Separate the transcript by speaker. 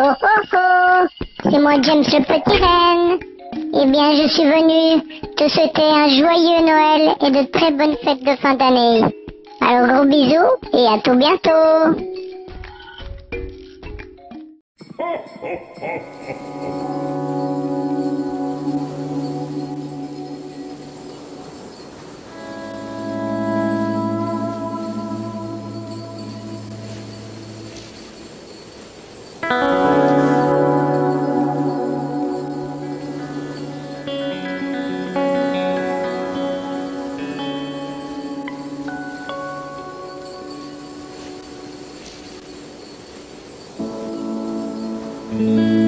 Speaker 1: Oh oh C'est moi James le petit renne. Eh bien, je suis venu te souhaiter un joyeux Noël et de très bonnes fêtes de fin d'année. Alors gros bisous et à tout bientôt.
Speaker 2: Mm-hmm.